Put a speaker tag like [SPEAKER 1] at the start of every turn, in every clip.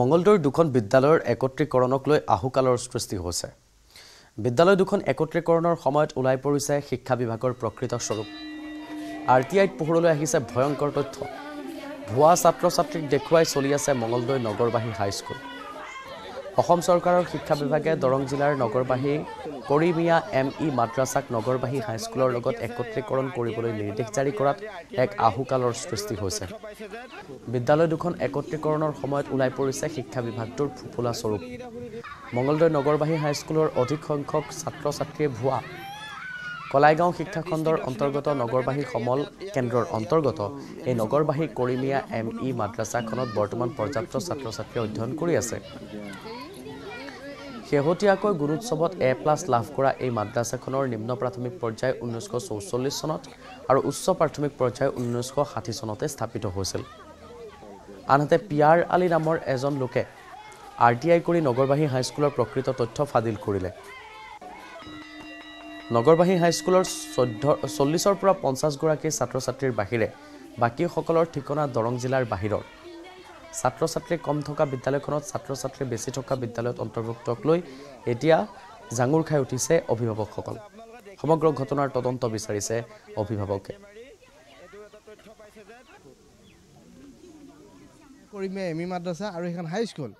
[SPEAKER 1] মঙলদৈৰ দুখন বিদ্যালয়ৰ একত্ৰীকৰণক লৈ আহুকালৰ সৃষ্টি হৈছে। বিদ্যালয় দুখন একত্ৰীকৰণৰ সময়ত ওলাই পৰিছে শিক্ষা বিভাগৰ প্ৰকৃত স্বৰূপ। আৰ টি আইত পোহৰলৈ আহিছে ভয়ংকৰ তথ্য। ভুৱা ছাত্ৰ ছাত্ৰীক দেখুৱাই চলি আছে মঙলদৈ নগৰবাহী হাইস্কুল। অসম চৰকাৰৰ শিক্ষা বিভাগে দৰং জিলাৰ নগৰবাহী কৰিমিয়া এম ই মাদ্ৰাছাক নগৰবাহী হাইস্কুলৰ লগত একত্ৰীকৰণ কৰিবলৈ নিৰ্দেশ জাৰি কৰাত এক আহুকালৰ সৃষ্টি হৈছে। বিদ্যালয় দুখন একত্ৰীকৰণৰ সময়ত ওলাই পৰিছে শিক্ষা বিভাগটোৰ ফুফুলা স্বৰূপ। মঙলদৈ নগৰবাহী হাইস্কুলৰ অধিক সংখ্যক ছাত্ৰ ছাত্ৰীয়ে ভুৱা। কলাইগাঁও শিক্ষাখণ্ডৰ অন্তৰ্গত নগৰবাহী সমল কেন্দ্ৰৰ অন্তৰ্গত এই নগৰবাহী কৰিমিয়া এম ই মাদ্ৰাছাখনত বৰ্তমান পৰ্যাপ্ত ছাত্ৰ ছাত্ৰীয়ে অধ্যয়ন কৰি আছে। শেহতীয়াকৈ গুণোৎসৱত এ প্লাছ লাভ কৰা এই মাদ্ৰাছাখনৰ নিম্ন প্ৰাথমিক পৰ্যায় ঊনৈছশ চৌচল্লিছ চনত আৰু উচ্চ প্ৰাথমিক পৰ্যায় ঊনৈছশ ষাঠি চনতে স্থাপিত হৈছিল। আনহাতে পিয়াৰ আলী নামৰ এজন লোকে আৰ টি আই কৰি নগৰবাহী হাইস্কুলৰ প্ৰকৃত তথ্য ফাদিল কৰিলে। নগৰবাহী হাইস্কুলৰ চৈধ্য চল্লিছৰ পৰা পঞ্চাছগৰাকী ছাত্ৰ ছাত্ৰীৰ বাহিৰে বাকীসকলৰ ঠিকনা দৰং জিলাৰ বাহিৰৰ। ছাত্ৰ ছাত্ৰী কম থকা বিদ্যালয়খনত ছাত্ৰ ছাত্ৰী বেছি থকা বিদ্যালয়ত অন্তৰ্ভুক্তক লৈ এতিয়া জাঙুৰ খাই উঠিছে অভিভাৱকসকল। সমগ্ৰ ঘটনাৰ তদন্ত বিচাৰিছে অভিভাৱকে।
[SPEAKER 2] কৰিমে এম ই মাদ্ৰাছা আৰু সেইখন হাইস্কুল।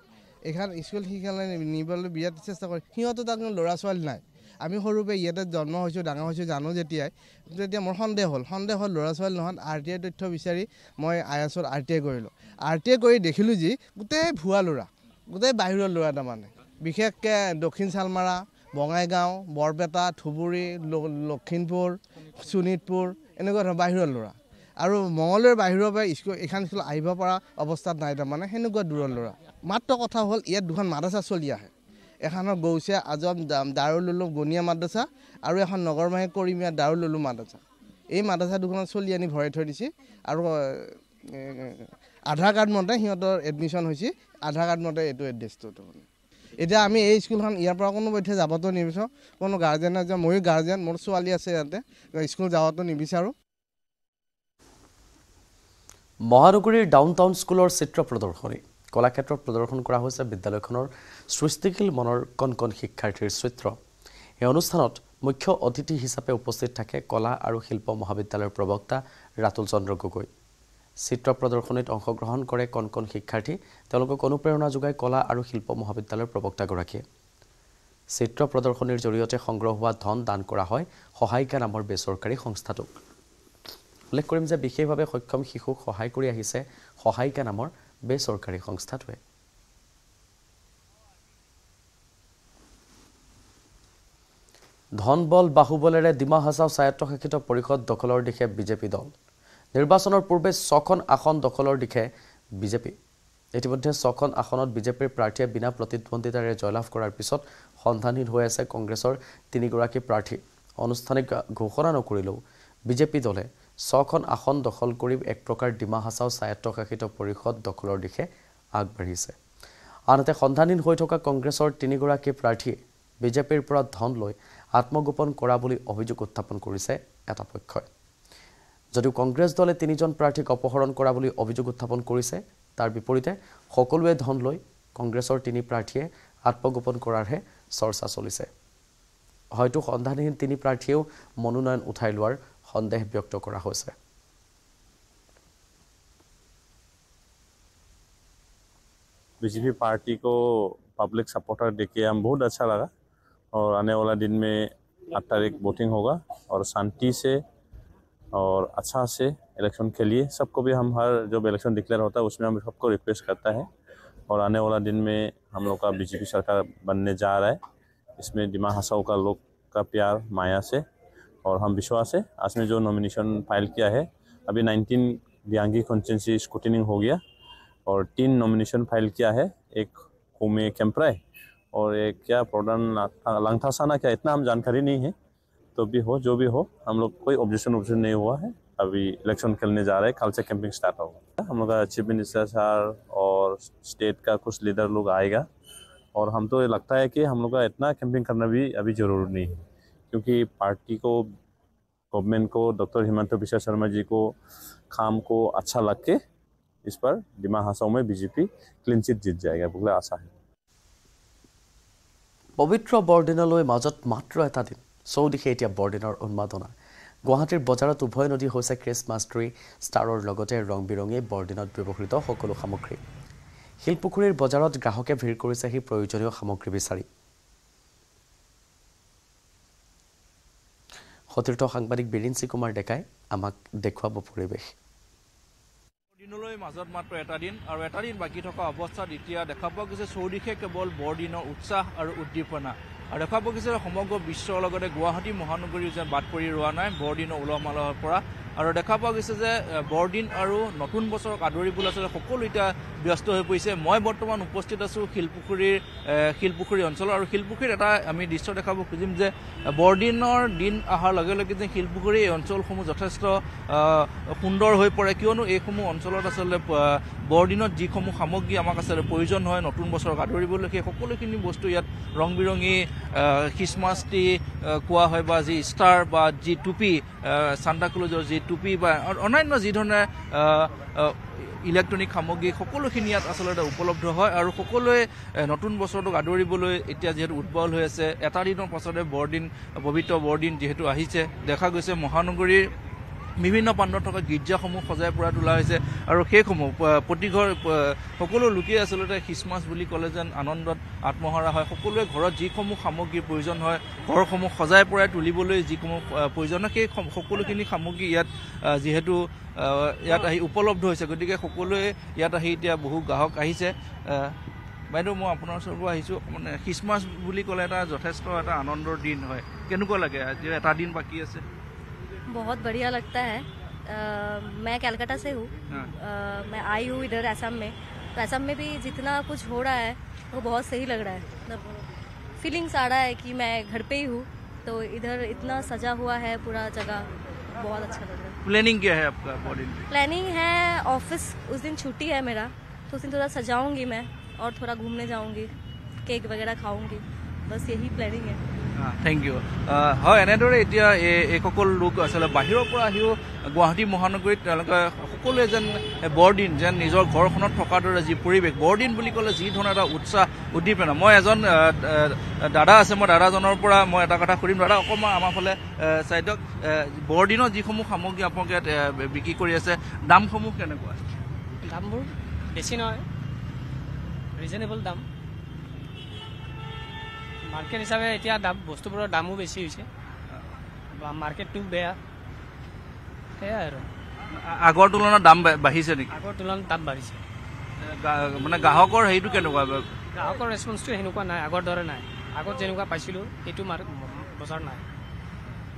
[SPEAKER 2] এইখন স্কুল সিখনে নিবলৈ বিৰাট চেষ্টা কৰে। সিহঁতো তাত ল'ৰা ছোৱালী নাই। আমি সৰুৰে ইয়াতে জন্ম হৈছোঁ ডাঙৰ হৈছোঁ জানো যেতিয়াই। তেতিয়া মোৰ সন্দেহ হ'ল সন্দেহ হ'ল ল'ৰা ছোৱালী নহয় আৰ টি আই তথ্য বিচাৰি মই আই এছত আৰ টি আই কৰিলোঁ। আৰ টি আই কৰি দেখিলোঁ যি গোটেই ভুৱা ল'ৰা গোটেই বাহিৰৰ ল'ৰা তাৰমানে। বিশেষকৈ দক্ষিণ শালমাৰা বঙাইগাঁও বৰপেটা ধুবুৰী লখিমপুৰ শোণিতপুৰ এনেকুৱা ধৰণৰ বাহিৰৰ ল'ৰা। আৰু মঙলদৈৰ বাহিৰৰ পৰা স্কুল এইখন স্কুল আহিব পৰা অৱস্থাত নাই তাৰমানে সেনেকুৱা দূৰৰ ল'ৰা। মাত্ৰ কথা হ'ল ইয়াত দুখন মাদ্ৰাছা চলি আহে। এখনৰ গৌচীয়া আজম দাৰুল উলুম গনিয়া মাদ্ৰাছা আৰু এখন নগৰমাহী কৰিমীয়া দাৰুল উলুম মাদ্ৰাছা। এই মাদ্ৰাছা দুখনত চলি আনি ভৰাই থৈ দিছে আৰু আধাৰ কাৰ্ড মতে সিহঁতৰ এডমিশ্যন হৈছে। আধাৰ কাৰ্ড মতে এইটো এড্ৰেছটো তাৰমানে। এতিয়া আমি এই স্কুলখন ইয়াৰ পৰা কোনো পধ্যে যাবতো নিবিচাৰোঁ। কোনো গাৰ্জেনে যে ময়ো গাৰ্জেন মোৰ ছোৱালী আছে ইয়াতে। স্কুল যাবতো নিবিচাৰোঁ।
[SPEAKER 1] মহানগৰীৰ ডাউন টাউন স্কুলৰ চিত্ৰ প্ৰদৰ্শনী। কলাক্ষেত্ৰত প্ৰদৰ্শন কৰা হৈছে বিদ্যালয়খনৰ সৃষ্টিশীল মনৰ কণ কণ শিক্ষাৰ্থীৰ চিত্ৰ। এই অনুষ্ঠানত মুখ্য অতিথি হিচাপে উপস্থিত থাকে কলা আৰু শিল্প মহাবিদ্যালয়ৰ প্ৰবক্তা ৰাতুল চন্দ্ৰ গগৈ। চিত্ৰ প্ৰদৰ্শনীত অংশগ্ৰহণ কৰে কণ কণ শিক্ষাৰ্থী। তেওঁলোকক অনুপ্ৰেৰণা যোগায় কলা আৰু শিল্প মহাবিদ্যালয়ৰ প্ৰবক্তাগৰাকীয়ে। চিত্ৰ প্ৰদৰ্শনীৰ জৰিয়তে সংগ্ৰহ হোৱা ধন দান কৰা হয় সহায়িকা নামৰ বেচৰকাৰী সংস্থাটোক। উল্লেখ কৰিম যে বিশেষভাৱে সক্ষম শিশুক সহায় কৰি আহিছে সহায়িকা নামৰ বেচৰকাৰী সংস্থাটোৱে। ধন বল বাহুবলেৰে ডিমা হাছাও স্বায়ত্তশাসিত পৰিষদ দখলৰ দিশে বিজেপি দল। নিৰ্বাচনৰ পূৰ্বে ছখন আসন দখলৰ দিশে বিজেপি। ইতিমধ্যে ছখন আসনত বিজেপিৰ প্ৰাৰ্থীয়ে বিনা প্ৰতিদ্বন্দ্বিতাৰে জয়লাভ কৰাৰ পিছত সন্ধানহীন হৈ আছে কংগ্ৰেছৰ তিনিগৰাকী প্ৰাৰ্থী। আনুষ্ঠানিক ঘোষণা নকৰিলেও বিজেপি দলে ছখন আসন দখল কৰি এক প্ৰকাৰ ডিমা হাছাও স্বায়ত্তশাসিত পৰিষদ দখলৰ দিশে আগবাঢ়িছে। আনহাতে সন্ধানহীন হৈ থকা কংগ্ৰেছৰ তিনিগৰাকী প্ৰাৰ্থীয়ে বিজেপিৰ পৰা ধন লৈ আত্মগোপন কৰা বুলি অভিযোগ উত্থাপন কৰিছে এটা পক্ষই। যদিও কংগ্ৰেছ দলে তিনিজন প্ৰাৰ্থীক অপহৰণ কৰা বুলি অভিযোগ উত্থাপন কৰিছে তাৰ বিপৰীতে সকলোৱে ধন লৈ কংগ্ৰেছৰ তিনি প্ৰাৰ্থীয়ে আত্মগোপন কৰাৰহে চৰ্চা চলিছে। হয়তো সন্ধানহীন তিনি প্ৰাৰ্থীয়েও মনোনয়ন উঠাই লোৱাৰ সন্দেহ ব্যক্ত কৰা হৈছে
[SPEAKER 3] बीजेपी पार्टी को पब्लिक सपोर्टर देख के हम बहुत अच्छा लगा और आने वाला दिन में आठ तारीख वोटिंग होगा और शांति से और अच्छा से इलेक्शन के लिए सबको भी हम हर जब इलेक्शन डिक्लेयर होता है उसमें हम सबको रिक्वेस्ट करता है और आने वाला दिन में हम लोग का बीजेपी सरकार बनने जा रहा है इसमें दिमा हसाओ का लोग का प्यार माया से और हम विश्वास है, आज में जो नॉमिनेशन फ़ाइल किया है, अभी 19 दियांगी कॉन्स्टेंसी स्कूटनिंग हो गया और तीन नॉमिनेशन फ़ाइल किया है, एक होमे कैंप्राय और एक क्या प्रोडन लंगथासाना क्या, इतना हम जानकारी नहीं है तो भी हो, जो भी हो, हम लोग कोई ऑब्जेक्शन ऑब्जेक्शन नहीं हुआ है, अभी इलेक्शन खेलने जा रहे हैं, कल से कैंपिंग स्टार्ट होगा। हम लोग का चीफ मिनिस्टर सर और स्टेट का कुछ लीडर लोग आएगा और हम तो ये लगता है कि हम लोग का इतना कैंपिंग करना भी अभी ज़रूरी नहीं है। क्योंकि पार्टी को गवर्नमेंट को डॉक्टर हिमंत बिश्व शर्मा जी को काम को अच्छा लग के इस पर डिमा हासाओं में बीजेपी क्लीन चिट जीत जाएगा बोले आशा है
[SPEAKER 1] পবিত্ৰ বৰদিনলৈ মাজত মাত্ৰ এটা দিন চৌদিশে এতিয়া বৰদিনৰ উন্মাদনা গুৱাহাটীৰ বজাৰত উভয় নদী হৈছে খ্ৰীষ্টমাছ ট্ৰী ষ্টাৰৰ লগতে ৰং বিৰঙী বৰদিনত ব্যৱহৃত সকলো সামগ্ৰী শিলপুখুৰীৰ বজাৰত গ্ৰাহকে ভিৰ কৰিছেহি প্ৰয়োজনীয় সামগ্ৰী বিচাৰি সতীৰ্থ সাংবাদিক বিৰিঞ্চি কুমাৰ ডেকাই আমাক দেখুৱাব পৰিৱেশ।
[SPEAKER 4] দিনলৈ মাজত মাত্ৰ এটা দিন আৰু এটা দিন বাকী থকা অৱস্থাত এতিয়া দেখা পোৱা গৈছে চৌদিশে কেৱল বৰদিনৰ উৎসাহ আৰু উদ্দীপনা। আৰু দেখা পোৱা গৈছে সমগ্ৰ বিশ্বৰ লগতে গুৱাহাটী মহানগৰীও যেন বাদ পৰি ৰোৱা নাই। বৰদিনৰ উলহ মালহৰ পৰা আৰু দেখা পোৱা গৈছে যে বৰদিন আৰু নতুন বছৰক আদৰিবলৈ আচলতে সকলো এতিয়া ব্যস্ত হৈ পৰিছে। মই বৰ্তমান উপস্থিত আছোঁ শিলপুখুৰীৰ শিলপুখুৰী অঞ্চলৰ আৰু শিলপুখুৰীত এটা আমি দৃশ্য দেখাব খুজিম যে বৰদিনৰ দিন অহাৰ লগে লগে যে শিলপুখুৰী এই অঞ্চলসমূহ যথেষ্ট সুন্দৰ হৈ পৰে। কিয়নো এইসমূহ অঞ্চলত আচলতে বৰদিনত যিসমূহ সামগ্ৰী আমাক আচলতে প্ৰয়োজন হয় নতুন বছৰক আদৰিবলৈ সেই সকলোখিনি বস্তু ইয়াত ৰং বিৰঙী খ্ৰীষ্টমাছ ট্ৰী কোৱা হয় বা যি ষ্টাৰ বা যি টুপি চান্তাক্লজৰ যি টুপি বা অন্যান্য যি ধৰণে আহ, আহ, ইলেক্ট্ৰনিক সামগ্ৰী সকলোখিনি ইয়াত আচলতে উপলব্ধ হয় আৰু সকলোৱে নতুন বছৰটোক আদৰিবলৈ এতিয়া যিহেতু উদ্বল হৈ আছে এটা দিনৰ পাছতে বৰদিন পবিত্ৰ বৰদিন যিহেতু আহিছে দেখা গৈছে মহানগৰীৰ বিভিন্ন প্ৰান্তত থকা গীৰ্জাসমূহ সজাই পৰাই তোলা হৈছে আৰু সেইসমূহ প্ৰতিঘৰ সকলো লোকেই আচলতে খ্ৰীষ্টমাছ বুলি ক'লে যেন আনন্দত আত্মহাৰা হয়। সকলোৱে ঘৰত যিসমূহ সামগ্ৰীৰ প্ৰয়োজন হয় ঘৰসমূহ সজাই পৰাই তুলিবলৈ যিসমূহ প্ৰয়োজন হয় সেই সকলোখিনি সামগ্ৰী ইয়াত যিহেতু ইয়াত আহি উপলব্ধ হৈছে। গতিকে সকলোৱে ইয়াত আহি এতিয়া বহু গ্ৰাহক আহিছে। আহ, বাইদেউ মই আপোনাৰ ওচৰৰ পৰা আহিছোঁ। মানে খ্ৰীষ্টমাছ বুলি ক'লে এটা যথেষ্ট এটা আনন্দৰ দিন হয়। কেনেকুৱা লাগে? আজি এটা দিন বাকী আছে।
[SPEAKER 5] बहुत बढ़िया लगता है। अ, मैं कैलकाटा से हूँ।
[SPEAKER 4] हाँ।
[SPEAKER 5] मैं आई हूँ इधर असम में। तो असम में भी जितना कुछ हो रहा है वो बहुत सही लग रहा है। मतलब फीलिंग्स आ रहा है कि मैं घर पे ही हूँ। तो इधर इतना सजा हुआ है पूरा जगह बहुत अच्छा लग रहा है।
[SPEAKER 4] प्लानिंग क्या है आपका
[SPEAKER 5] प्लानिंग है ऑफ़िस उस दिन छुट्टी है मेरा। तो उस दिन थोड़ा सजाऊँगी मैं और थोड़ा घूमने जाऊँगी केक वगैरह खाऊँगी। बस यही प्लानिंग है।
[SPEAKER 4] থেংক ইউ হয় এনেদৰে এতিয়া এই এইসকল লোক আচলতে বাহিৰৰ পৰা আহিও গুৱাহাটী মহানগৰীত তেওঁলোকে সকলোৱে যেন বৰদিন যেন নিজৰ ঘৰখনত থকাৰ দৰে যি পৰিৱেশ বৰদিন বুলি ক'লে যি ধৰণৰ এটা উৎসাহ উদ্দীপনা। মই এজন দাদা আছে মই দাদাজনৰ পৰা মই এটা কথা সুধিম। দাদা অকণমান আমাৰ ফালে চাই দিয়ক। বৰদিনৰ যিসমূহ সামগ্ৰী আপোনালোকে বিক্ৰী কৰি আছে দামসমূহ কেনেকুৱা?
[SPEAKER 6] দামবোৰ বেছি নহয়। ৰিজনেবল দাম। মাৰ্কেট হিচাপে এতিয়া দাম বস্তুবোৰৰ দামো বেছি হৈছে মাৰ্কেটটো বেয়া সেয়াই আৰু
[SPEAKER 4] আগৰ তুলনাত দাম বাঢ়িছে নেকি
[SPEAKER 6] আগৰ তুলনাত দাম বাঢ়িছে
[SPEAKER 4] মানে গ্ৰাহকৰ হেৰিটো কেনেকুৱা
[SPEAKER 6] গ্ৰাহকৰ ৰেচপন্সটো সেনেকুৱা নাই আগৰ দৰে নাই আগত যেনেকুৱা পাইছিলোঁ সেইটো বজাৰ নাই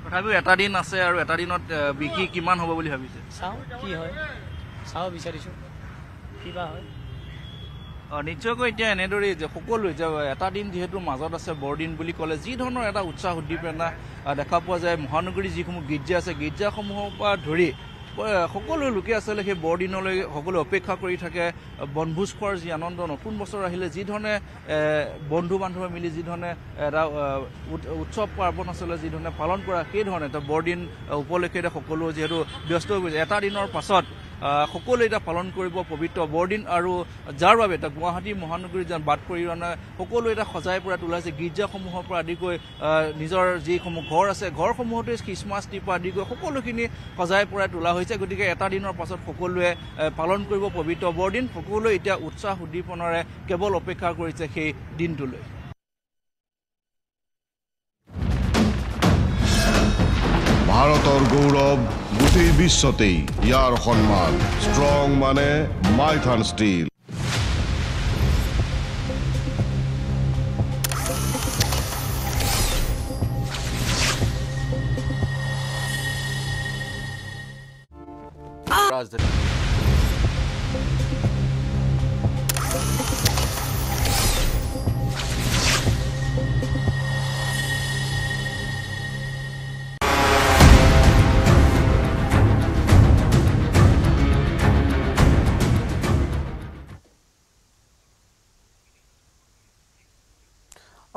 [SPEAKER 4] তথাপিও এটা দিন আছে আৰু এটা দিনত বিক্ৰী কিমান হ'ব বুলি ভাবিছে?
[SPEAKER 6] চাওঁ কি হয় চাওঁ বিচাৰিছোঁ কিবা হয়
[SPEAKER 4] নিশ্চয়কৈ এতিয়া এনেদৰেই যে সকলোৱে যে এটা দিন যিহেতু মাজত আছে বৰদিন বুলি ক'লে যি ধৰণৰ এটা উৎসাহ উদ্দীপনা দেখা পোৱা যায় মহানগৰীৰ যিসমূহ গীৰ্জা আছে গীৰ্জাসমূহৰ পৰা ধৰি সকলো লোকে আচলতে সেই বৰদিনলৈ সকলোৱে অপেক্ষা কৰি থাকে। বনভোজ খোৱাৰ যি আনন্দ নতুন বছৰ আহিলে যি ধৰণে বন্ধু বান্ধৱে মিলি যি ধৰণে এটা উৎসৱ পাৰ্বণ আচলতে যি ধৰণে পালন কৰা সেই ধৰণে এতিয়া বৰদিন উপলক্ষে সকলো যিহেতু ব্যস্ত হৈ গৈছে। এটা দিনৰ পাছত সকলোৱে এতিয়া পালন কৰিব পবিত্ৰ বৰদিন আৰু যাৰ বাবে এতিয়া গুৱাহাটী মহানগৰীত যেন পৰি ৰোৱা নাই সকলোৱে এতিয়া সজাই পৰা হৈছে গীৰ্জাসমূহৰ পৰা আদি কৰি নিজৰ যিসমূহ ঘৰ আছে ঘৰসমূহতে খ্ৰীষ্টমাছ ট্ৰি পৰা আদি কৰি সকলোখিনি সজাই পৰাই তোলা হৈছে। গতিকে এটা দিনৰ পাছত সকলোৱে পালন কৰিব পবিত্ৰ বৰদিন। সকলোৱে এতিয়া উৎসাহ উদ্দীপনাৰে কেৱল অপেক্ষা কৰিছে সেই দিনটোলৈ।
[SPEAKER 7] ভাৰতৰ গৌৰৱ গোটেই বিশ্বতেই ইয়াৰ সন্মান ষ্ট্ৰং মানে মাইথান ষ্টীল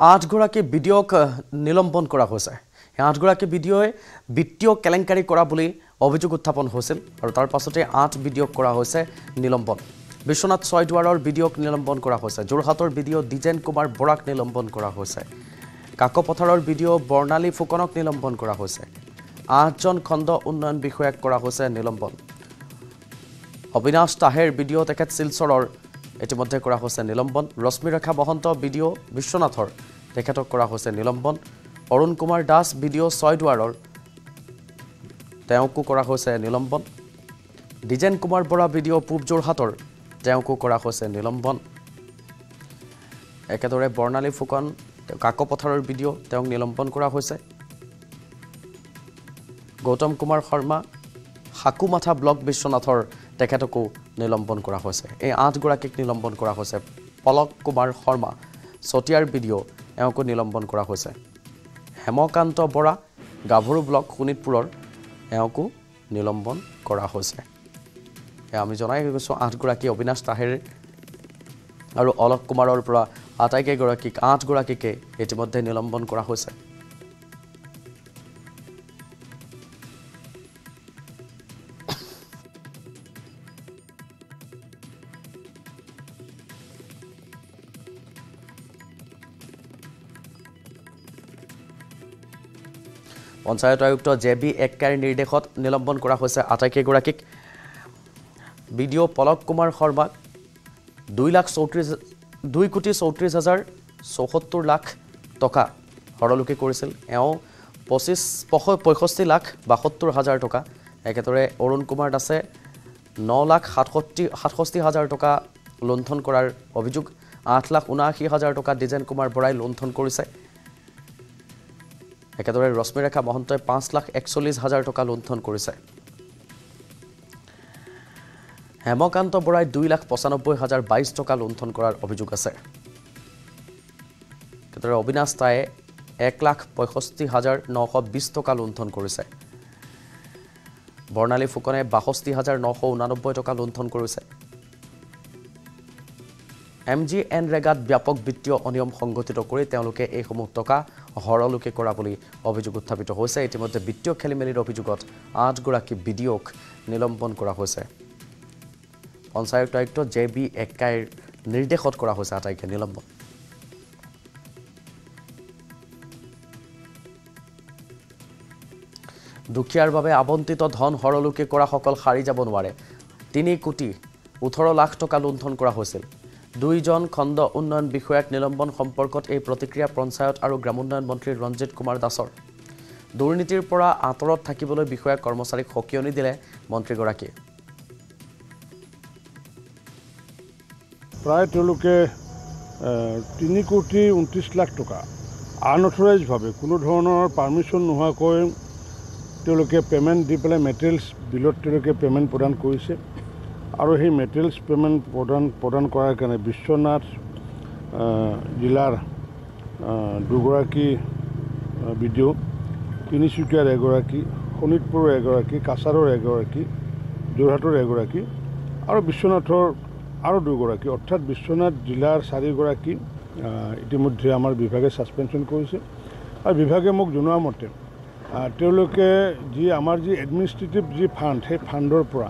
[SPEAKER 1] আঠগৰাকী বি ডি অ'ক নিলম্বন কৰা হৈছে। এই আঠগৰাকী বি ডি অ'ই বিত্তীয় কেলেংকাৰী কৰা বুলি অভিযোগ উত্থাপন হৈছিল আৰু তাৰ পাছতে আঠ বি ডি অ'ক কৰা হৈছে নিলম্বন। বিশ্বনাথ ছয়দুৱাৰৰ বি ডি অ'ক নিলম্বন কৰা হৈছে। যোৰহাটৰ B D O' Dwijen Kumar বৰাক নিলম্বন কৰা হৈছে। কাকপথাৰৰ বি ডি অ' বৰ্ণালী ফুকনক নিলম্বন কৰা হৈছে। আঠজন খণ্ড উন্নয়ন বিষয়াক কৰা হৈছে নিলম্বন। Abinash Taher B D O' তেখেত শিলচৰৰ ইতিমধ্যে কৰা হৈছে নিলম্বন Rashmirekha Mahanta B D O' বিশ্বনাথৰ। তেখেতক কৰা হৈছে নিলম্বন Arun Kumar Das B D O' ছয়দুৱাৰৰ। তেওঁকো কৰা হৈছে নিলম্বন। Dwijen Kumar Bora B D O' পূব যোৰহাটৰ। তেওঁকো কৰা হৈছে নিলম্বন। একেদৰে বৰ্ণালী ফুকন কাকপথাৰৰ বি ডি অ' তেওঁক নিলম্বন কৰা হৈছে। গৌতম কুমাৰ শৰ্মা সাকুমাথা ব্লক বিশ্বনাথৰ তেখেতকো নিলম্বন কৰা হৈছে। এই আঠগৰাকীক নিলম্বন কৰা হৈছে পলক কুমাৰ শৰ্মা। চতিয়াৰ বি ডি অ' এওঁকো নিলম্বন কৰা হৈছে। হেমকান্ত বৰা গাভৰু ব্লক শোণিতপুৰৰ এওঁকো নিলম্বন কৰা হৈছে। আমি জনাই গৈছোঁ আঠগৰাকী অবিনাশ তাহেৰ আৰু অলক কুমাৰৰ পৰা আটাইকেইগৰাকীক আঠগৰাকীকে ইতিমধ্যে নিলম্বন কৰা হৈছে। পঞ্চায়ত আয়ুক্ত জে বি এক্কাইৰ নিৰ্দেশত নিলম্বন কৰা হৈছে আটাইকেইগৰাকীক। B D O' Palak Kumar শৰ্মাক দুই লাখ চৌত্ৰিছ দুই কোটি চৌত্ৰিছ হাজাৰ চৌসত্তৰ লাখ টকা সৰলোকি কৰিছিল। এওঁ পঁচিছ পশ পঁয়ষষ্ঠি লাখ বাসত্তৰ হাজাৰ টকা। একেদৰে অৰুণ কুমাৰ দাসে ন লাখ সাতষষ্ঠি সাতষষ্ঠি হাজাৰ টকা লুণ্ঠন কৰাৰ অভিযোগ। আঠ লাখ ঊনাশী হাজাৰ টকা দ্বিজেন কুমাৰ বৰাই লুণ্ঠন কৰিছে। একেদৰে ৰশ্মিৰেখা মহন্তই পাঁচ লাখ একচল্লিছ হাজাৰ টকা লুণ্ঠন কৰিছে। হেমকান্ত বৰাই দুই লাখ পঁচানব্বৈ হাজাৰ বাইছ টকা লুণ্ঠন কৰাৰ অভিযোগ আছে। একেদৰে অবিনাশ তায়ে এক লাখ পঁয়ষষ্ঠি হাজাৰ নশ বিছ টকা লুণ্ঠন কৰিছে। বৰ্ণালী ফুকনে বাষষ্ঠি হাজাৰ নশ ঊনানব্বৈ টকা লুণ্ঠন কৰিছে। এম জি এন ৰেগাত ব্যাপক বিত্তীয় অনিয়ম সংঘটিত কৰি তেওঁলোকে এইসমূহ টকা হৰলোকে কৰা বুলি অভিযোগ উত্থাপিত হৈছে। ইতিমধ্যে বিত্তীয় খেলি মেলিৰ অভিযোগত আঠগৰাকী বি ডি অ'ক নিলম্বন কৰা হৈছে। পঞ্চায়ত আয়ুক্ত জে বি এক্কাইৰ নিৰ্দেশত কৰা হৈছে আটাইকে নিলম্বন। দুখীয়াৰ বাবে আবণ্টিত ধন সৰলোকে কৰাসকল সাৰি যাব নোৱাৰে। তিনি কোটি ওঠৰ লাখ টকা লুণ্ঠন কৰা হৈছিল। দুইজন খণ্ড উন্নয়ন বিষয়াক নিলম্বন সম্পৰ্কত এই প্ৰতিক্ৰিয়া পঞ্চায়ত আৰু গ্ৰামোন্নয়ন মন্ত্ৰী ৰঞ্জিত কুমাৰ দাসৰ। দুৰ্নীতিৰ পৰা আঁতৰত থাকিবলৈ বিষয়া কৰ্মচাৰীক সকিয়নি দিলে মন্ত্ৰীগৰাকীয়ে।
[SPEAKER 8] প্ৰায় তেওঁলোকে তিনি কোটি ঊনত্ৰিছ লাখ টকা আনঅথৰাইজভাৱে কোনো ধৰণৰ পাৰ্মিশ্যন নোহোৱাকৈ তেওঁলোকে পে'মেণ্ট দি পেলাই মেটেৰিয়েলছ বিলত তেওঁলোকে পে'মেণ্ট প্ৰদান কৰিছে। আৰু সেই মেটেৰিয়েলছ পে'মেণ্ট প্ৰদান প্ৰদান কৰাৰ কাৰণে বিশ্বনাথ জিলাৰ দুগৰাকী বি ডি অ' তিনিচুকীয়াৰ এগৰাকী শোণিতপুৰৰ এগৰাকী কাছাৰৰ এগৰাকী যোৰহাটৰ এগৰাকী আৰু বিশ্বনাথৰ আৰু দুগৰাকী। অৰ্থাৎ বিশ্বনাথ জিলাৰ চাৰিগৰাকী ইতিমধ্যে আমাৰ বিভাগে ছাছপেনশ্যন কৰিছে। আৰু বিভাগে মোক জনোৱা মতে তেওঁলোকে যি আমাৰ যি এডমিনিষ্ট্ৰেটিভ যি ফাণ্ড সেই ফাণ্ডৰ পৰা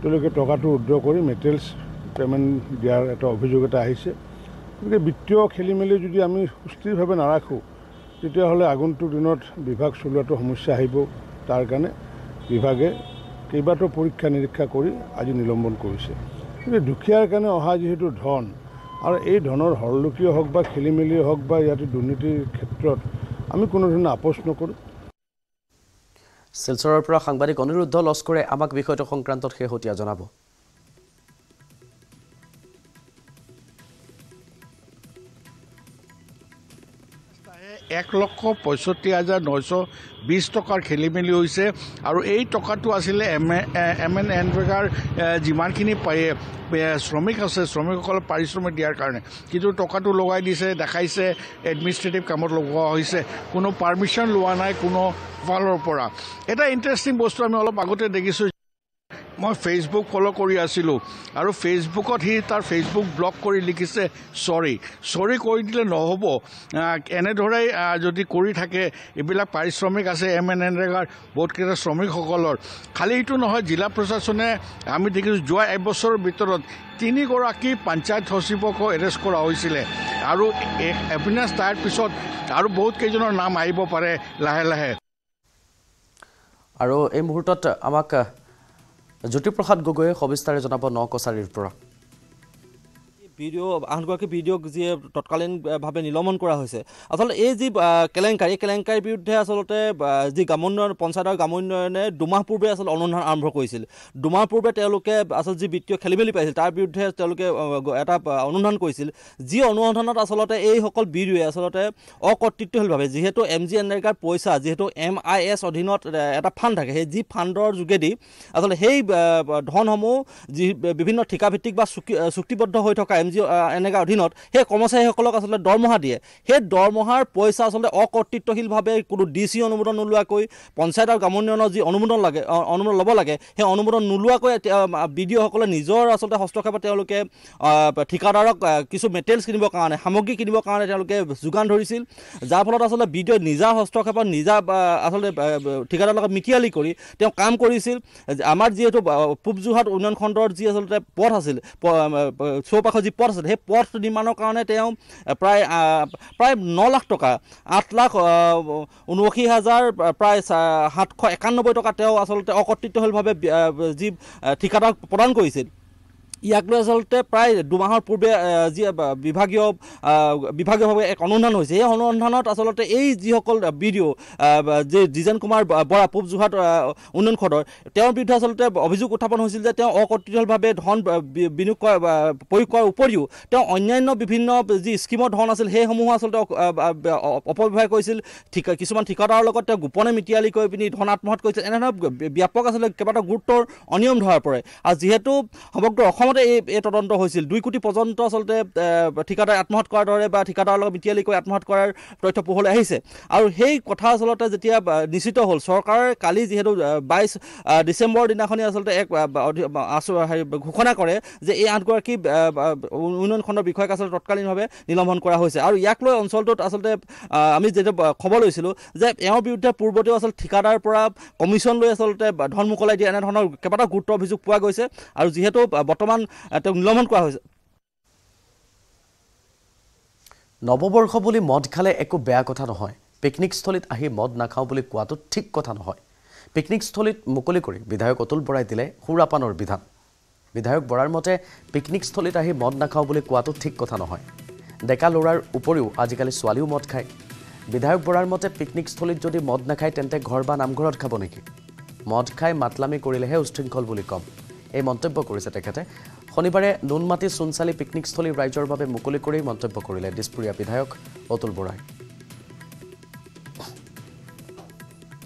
[SPEAKER 8] তেওঁলোকে টকাটো উদ্ৰ কৰি মেটেৰিয়েলছ পে'মেণ্ট দিয়াৰ এটা অভিযোগ এটা আহিছে। গতিকে বিত্তীয় খেলি মেলি যদি আমি সুস্থিৰভাৱে নাৰাখোঁ তেতিয়াহ'লে আগন্তুক দিনত বিভাগ চলোৱাটো সমস্যা আহিব। তাৰ কাৰণে বিভাগে কেইবাটাও পৰীক্ষা নিৰীক্ষা কৰি আজি নিলম্বন কৰিছে। গতিকে দুখীয়াৰ কাৰণে অহা যিহেতু ধন আৰু এই ধনৰ হৰলুকীয় হওক বা খেলি মেলিয়ে হওক বা ইয়াতে দুৰ্নীতিৰ ক্ষেত্ৰত আমি কোনো ধৰণৰ আপোচ নকৰোঁ।
[SPEAKER 1] শিলচৰৰ পৰা সাংবাদিক অনিৰুদ্ধ লস্কৰে আমাক বিষয়টো সংক্ৰান্তত শেহতীয়া জনাব।
[SPEAKER 9] এক লক্ষ পঁয়ষষ্ঠি হাজাৰ নশ বিছ টকাৰ খেলি মেলি হৈছে আৰু এই টকাটো আছিলে এম এম এন এনৰেগাৰ যিমানখিনি শ্ৰমিক আছে শ্ৰমিকসকলক পাৰিশ্ৰমিক দিয়াৰ কাৰণে। কিন্তু টকাটো লগাই দিছে দেখাইছে এডমিনিষ্ট্ৰেটিভ কামত লগোৱা হৈছে। কোনো পাৰ্মিশ্যন লোৱা নাই কোনো ফালৰ পৰা। এটা ইণ্টাৰেষ্টিং বস্তু আমি অলপ আগতে দেখিছোঁ মই ফেচবুক ফ'ল' কৰি আছিলোঁ। আৰু ফেচবুকত সি তাৰ ফেচবুক ব্লক কৰি লিখিছে চৰি চৰি কৰি দিলে নহ'ব। আহ, এনেদৰে আহ, যদি কৰি থাকে এইবিলাক পাৰিশ্ৰমিক আছে এম এন এন ৰেগাৰ বহুতকেইটা শ্ৰমিকসকলৰ। খালি এইটো নহয় জিলা প্ৰশাসনে আমি দেখিছোঁ যোৱা এবছৰৰ ভিতৰত তিনিগৰাকী পঞ্চায়ত সচিবকো এৰেষ্ট কৰা হৈছিলে। আৰু এ- এভিনেঞ্চ তাৰ পিছত আৰু বহুত কেইজনৰ নাম আহিব পাৰে লাহে লাহে।
[SPEAKER 1] আৰু এই মুহূৰ্তত আমাক জ্যোতিপ্ৰসাদ গগৈয়ে সবিস্তাৰে জনাব ন কছাৰীৰ পৰা।
[SPEAKER 10] ভিডিঅ' আঠগৰাকী ভিডিঅ'ক যিয়ে তৎকালীনভাৱে নিলম্বন কৰা হৈছে। আচলতে এই যি কেলেংকাৰী এই কেলেংকাৰীৰ বিৰুদ্ধে আচলতে যি গ্ৰামোন্নয়ন পঞ্চায়তৰ গ্ৰামোন্নয়নে দুমাহ পূৰ্বে আচলতে অনুসন্ধান আৰম্ভ কৰিছিল। দুমাহ পূৰ্বে তেওঁলোকে আচলতে যি বিত্তীয় খেলি মেলি পাইছিল তাৰ বিৰুদ্ধে তেওঁলোকে এটা অনুসন্ধান কৰিছিল। যি অনুসন্ধানত আচলতে এইসকল বিডিঅ'য়ে আচলতে অকৰ্তৃত্বশীলভাৱে যিহেতু এম জি এনৰেগাৰ পইচা যিহেতু এম আই এছ অধীনত এটা ফাণ্ড থাকে সেই যি ফাণ্ডৰ যোগেদি আচলতে সেই ধনসমূহ যি বিভিন্ন ঠিকাভিত্তিক বা চুক্তি চুক্তিবদ্ধ হৈ থকা এম জি এনেকা অধীনত সেই কৰ্মচাৰীসকলক আচলতে দৰমহা দিয়ে। সেই দৰমহাৰ পইচা আচলতে অকৰ্তৃত্বশীলভাৱে কোনো ডি চি অনুমোদন নোলোৱাকৈ পঞ্চায়ত আৰু গ্ৰামোন্নয়নৰ যি অনুমোদন লাগে অ, অনুমোদন ল'ব লাগে সেই অনুমোদন নোলোৱাকৈ বি ডি অ'সকলে নিজৰ আচলতে হস্তক্ষেপত তেওঁলোকে ঠিকাদাৰক কিছু মেটেৰিয়েলছ কিনিবৰ কাৰণে সামগ্ৰী কিনিবৰ কাৰণে তেওঁলোকে যোগান ধৰিছিল। যাৰ ফলত আচলতে বি ডি অ'ই নিজা হস্তক্ষেপত নিজা আচলতে ঠিকাদাৰৰ লগত মিতিয়ালি কৰি তেওঁ কাম কৰিছিল। আমাৰ যিহেতু পূব যোৰহাট উন্নয়ন খণ্ডৰ যি আচলতে পথ আছিল চৌপাশৰ যি পথ আছিল সেই পথ নিৰ্মাণৰ কাৰণে তেওঁ প্ৰায় প্ৰায় ন লাখ টকা আঠ লাখ ঊনআশী হাজাৰ প্ৰায় সাতশ একান্নব্বৈ টকা তেওঁ আচলতে অকৰ্তৃত্বশীলভাৱে যি ঠিকাদাৰক প্ৰদান কৰিছিল। ইয়াক লৈ আচলতে প্ৰায় দুমাহৰ পূৰ্বে যি বিভাগীয় বিভাগীয়ভাৱে এক অনুসন্ধান হৈছে। সেই অনুসন্ধানত আচলতে এই যিসকল বি ডি অ' যি দ্বিজেন কুমাৰ বৰা পূব যোৰহাট উন্নয়ন খণ্ডৰ তেওঁৰ বিৰুদ্ধে আচলতে অভিযোগ উত্থাপন হৈছিল যে তেওঁ অকৰ্তৃত্বশীলভাৱে ধন বিনিয়োগ কৰা প্ৰয়োগ কৰাৰ উপৰিও তেওঁ অন্যান্য বিভিন্ন যি স্কীমৰ ধন আছিল সেইসমূহো আচলতে অপব্যৱহাৰ কৰিছিল। ঠিকা কিছুমান ঠিকাদাৰৰ লগত তেওঁ গোপনে মিতিয়ালি কৰি পিনি ধন আত্মসাত কৰিছিল। এনেধৰণৰ ব্য- ব্যাপক আচলতে কেইবাটাও গুৰুত্বৰ অনিয়ম ধৰা পৰে। আৰু যিহেতু সমগ্ৰ অসমতে এই এই তদন্ত হৈছিল। দুই কোটি পৰ্যন্ত আচলতে ঠিকাদাৰ আত্মসাত কৰাৰ দৰে বা ঠিকাদাৰৰ লগত মিতিয়ালি কৰি আত্মসাত কৰাৰ তথ্য পোহৰলৈ আহিছে। আৰু সেই কথা আচলতে যেতিয়া নিশ্চিত হ'ল চৰকাৰে কালি যিহেতু বাইছ ডিচেম্বৰ দিনাখনি আচলতে এক হেৰি ঘোষণা কৰে যে এই আঠগৰাকী উন্নয়ন খণ্ডৰ বিষয়াক আচলতে তৎকালীনভাৱে নিলম্বন কৰা হৈছে। আৰু ইয়াক লৈ অঞ্চলটোত আচলতে আমি যেতিয়া খবৰ লৈছিলোঁ যে এওঁৰ বিৰুদ্ধে পূৰ্বতেও আচলতে ঠিকাদাৰ পৰা কমিশ্যন লৈ আচলতে ধন মোকলাই দিয়ে এনেধৰণৰ কেইবাটাও গুৰুত্ব অভিযোগ পোৱা গৈছে। আৰু যিহেতু বৰ্তমান আহ, তেওঁক নিলম্বন কৰা হৈছে।
[SPEAKER 1] নৱবৰ্ষ বুলি মদ খালে একো বেয়া কথা নহয়। পিকনিকস্থলীত আহি মদ নাখাওঁ বুলি কোৱাটো ঠিক কথা নহয়। পিকনিকস্থলীত মুকলি কৰি বিধায়ক অতুল বৰাই দিলে সুৰাপানৰ বিধান। বিধায়ক বৰাৰ মতে পিকনিকস্থলীত আহি মদ নাখাওঁ বুলি কোৱাটো ঠিক কথা নহয়। ডেকা ল'ৰাৰ উপৰিও আজিকালি ছোৱালীও মদ খায়। বিধায়ক বৰাৰ মতে পিকনিকস্থলীত যদি মদ নাখায় তেন্তে ঘৰ বা নামঘৰত খাব নেকি? মদ খাই মাতলামি কৰিলেহে উশৃংখল বুলি ক'ম। এই মন্তব্য কৰিছে তেখেতে। শনিবাৰে নুনমাটি চোনচালি পিকনিকস্থলী ৰাইজৰ বাবে মুকলি কৰি মন্তব্য কৰিলে দিছপুৰীয়া বিধায়ক অতুল বৰাই।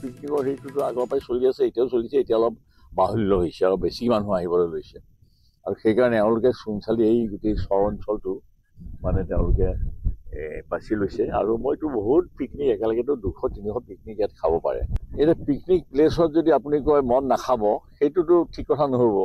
[SPEAKER 11] পিকনিকৰ সেইটোতো আগৰ পৰাই চলি আছে এতিয়াও চলিছে এতিয়া অলপ বাহুল্য হৈছে আৰু বেছি মানুহ আহিবলৈ লৈছে। আৰু সেইকাৰণে এওঁলোকে চোনচালি এই গোটেই চৰ অঞ্চলটো মানে তেওঁলোকে বাছি লৈছে আৰু মইতো বহুত পিকনিক একেলগেতো দুশ তিনিশ পিকনিক ইয়াত খাব পাৰে। এতিয়া পিকনিক প্লেচত যদি আপুনি কয় মদ নাখাব সেইটোতো ঠিক কথা নহ'ব।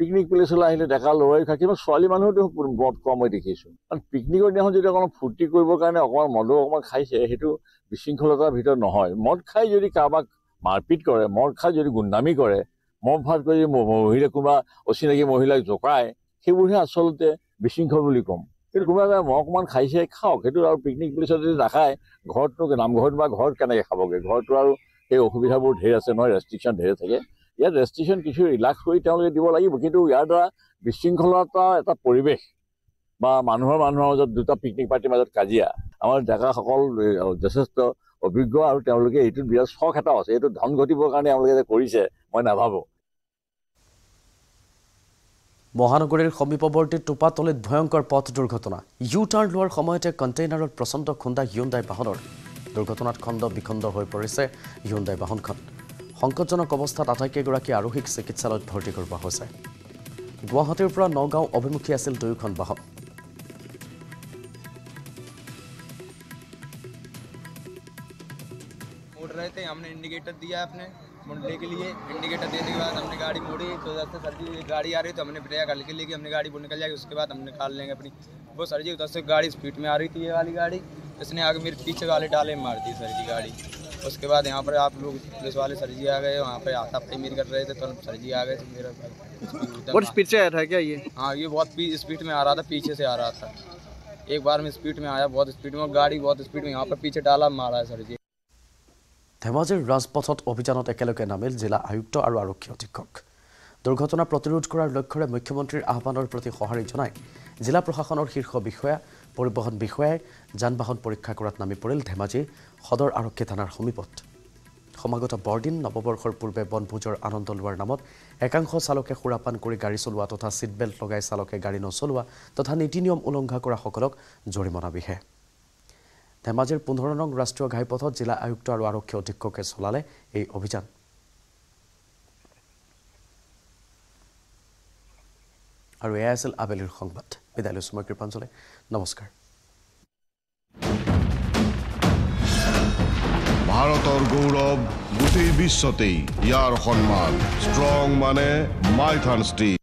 [SPEAKER 11] পিকনিক প্লেচলৈ আহিলে ডেকা ল'ৰাই খায় কিন্তু ছোৱালী মানুহতো মদ খোৱা মই দেখিছোঁ। কাৰণ পিকনিকৰ দিনাখন যদি অকণমান ফূৰ্তি কৰিবৰ কাৰণে অকণমান মদো অকণমান খাইছে সেইটো বিশৃংখলতাৰ ভিতৰত নহয়। মদ খাই যদি কাৰোবাক মাৰপিট কৰে মদ খাই যদি গুণ্ডামি কৰে মদ ভাত কৰি মহিলা কোনোবা অচিনাকি মহিলাক জোকায় সেইবোৰহে আচলতে বিশৃংখল বুলি ক'ম। কিন্তু কোনোবাই কয়, মদ অকণমান খাইছে খাওক। সেইটো আৰু পিকনিক প্লেচত যদি নাখায়। ঘৰতনো নামঘৰত বা ঘৰত কেনেকৈ খাবগৈ? ঘৰতো আৰু সেই অসুবিধাবোৰ ঢেৰ আছে নহয় ৰেষ্ট্ৰিকশ্যন ঢেৰ থাকে। ইয়াত ৰেষ্ট্ৰিকশ্যন কিছু ৰিলাক্স কৰি তেওঁলোকে দিব লাগিব। কিন্তু ইয়াৰ দ্বাৰা বিশৃংখলতা এটা পৰিৱেশ বা মানুহৰ মানুহৰ মাজত দুটা পিকনিক পাৰ্টিৰ মাজত কাজিয়া। আমাৰ ডেকাসকল যথেষ্ট অভিজ্ঞ আৰু তেওঁলোকে এইটোত বিৰাট চখ এটাও আছে। এইটো ধন ঘটিবৰ কাৰণে তেওঁলোকে যে কৰিছে মই নাভাবোঁ।
[SPEAKER 1] মহানগৰীৰ সমীপৱৰ্তী টোপাতলিত ভয়ংকৰ পথ দুৰ্ঘটনা ইউ টাৰ্ণ লোৱাৰ সময়তে কণ্টেইনাৰত প্ৰচণ্ড খুন্দা হিউণ্ডাই বাহনৰ দুৰ্ঘটনাত খণ্ড বিখণ্ড হৈ পৰিছে হিউণ্ডাই বাহনখন সংকটজনক অৱস্থাত আটাইকেইগৰাকী আৰোহীক চিকিৎসালয়ত ভৰ্তি কৰোৱা হৈছে গুৱাহাটীৰ পৰা নগাঁও অভিমুখী আছিল দুয়োখন বাহন
[SPEAKER 12] मोड़ रहे थे हमने इंडिकेटर इंडिकेटर दिया आपने मुड़ने के लिए इंडिकेटर देने के बाद हमने गाड़ी मोड़ी तो उधर से सर जी गाड़ी आ रही तो हमने ब्रेक हल्के लेके हमने गाड़ी वो निकल जाएगी उसके बाद हम निकाल लेंगे अपनी। वो सर जी उधर से गाड़ी स्पीड में आ रही थी ये वाली गाड़ी इसने आगे मेरे पीछे वाले डाले मार दी सर जी गाड़ी। उसके बाद यहाँ पर आप लोग पुलिस वाले सर जी आ गए वहाँ पर हाथापाई मेरी कर रहे थे तो सर जी आ गए तो मेरा
[SPEAKER 13] बहुत स्पीड से आया था क्या ये?
[SPEAKER 12] हाँ ये बहुत स्पीड में आ रहा था पीछे से आ रहा था। एक बार में स्पीड में आया बहुत स्पीड में और गाड़ी बहुत स्पीड में यहाँ पर पीछे डाला मारा है सर जी।
[SPEAKER 1] ধেমাজিৰ ৰাজপথত অভিযানত একেলগে নামিল জিলা আয়ুক্ত আৰু আৰক্ষী অধীক্ষক। দুৰ্ঘটনা প্ৰতিৰোধ কৰাৰ লক্ষ্যৰে মুখ্যমন্ত্ৰীৰ আহ্বানৰ প্ৰতি সঁহাৰি জনাই জিলা প্ৰশাসনৰ শীৰ্ষ বিষয়া পৰিবহণ বিষয়াই যান বাহন পৰীক্ষা কৰাত নামি পৰিল ধেমাজিৰ সদৰ আৰক্ষী থানাৰ সমীপত। সমাগত বৰদিন নৱবৰ্ষৰ পূৰ্বে বনভোজৰ আনন্দ লোৱাৰ নামত একাংশ চালকে সুৰাপান কৰি গাড়ী চলোৱা তথা ছিট বেল্ট লগাই চালকে গাড়ী নচলোৱা তথা নীতি নিয়ম উলংঘা কৰাসকলক জৰিমনা বিহে। ধেমাজিৰ পোন্ধৰ নং ৰাষ্ট্ৰীয় ঘাইপথত জিলা আয়ুক্ত আৰু আৰক্ষী অধীক্ষকে চলালে এই অভিযান। আৰু এয়া আছিল আবেলিৰ সংবাদ। বিদায় লৈছোঁ মই কৃপাঞ্জলে। নমস্কাৰ।
[SPEAKER 7] ভাৰতৰ গৌৰৱ গোটেই বিশ্বতেই। ইয়াৰ সন্মান ষ্ট্ৰং মানে মাইথান ষ্টীল